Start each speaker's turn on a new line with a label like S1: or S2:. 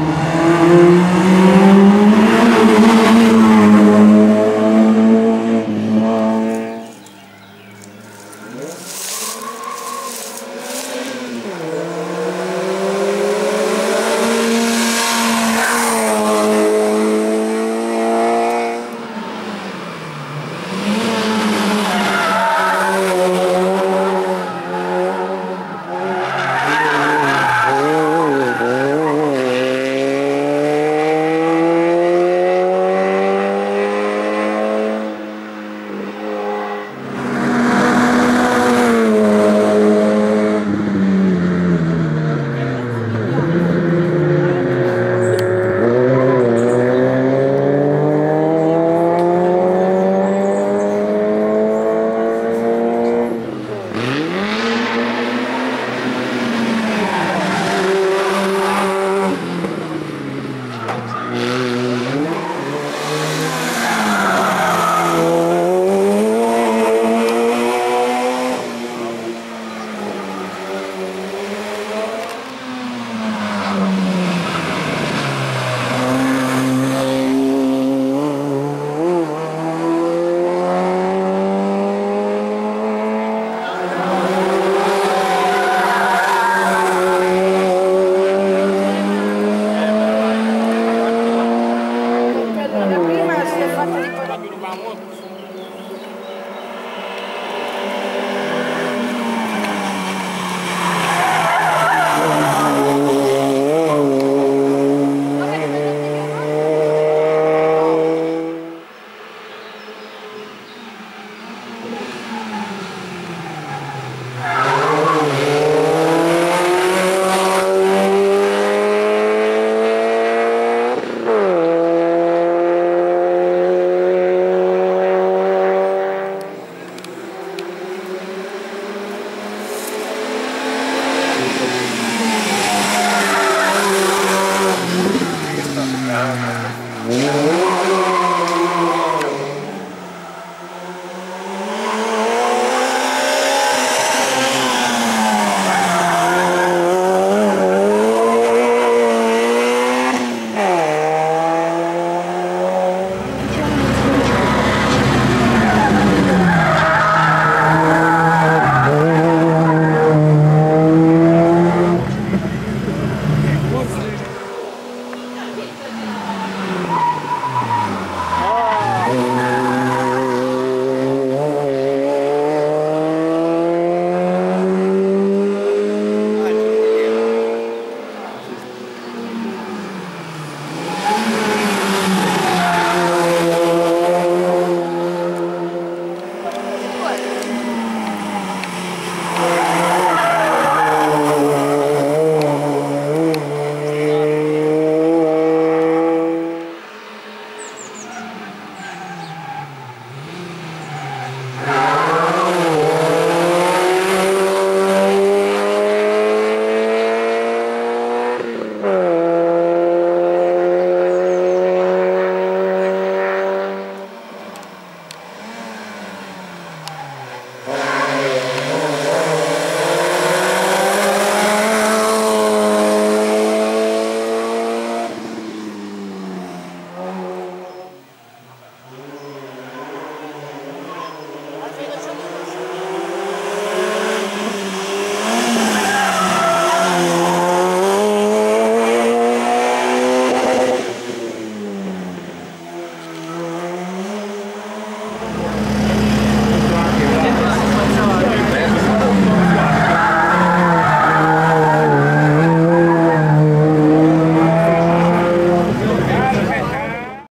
S1: you.
S2: Mm-hmm.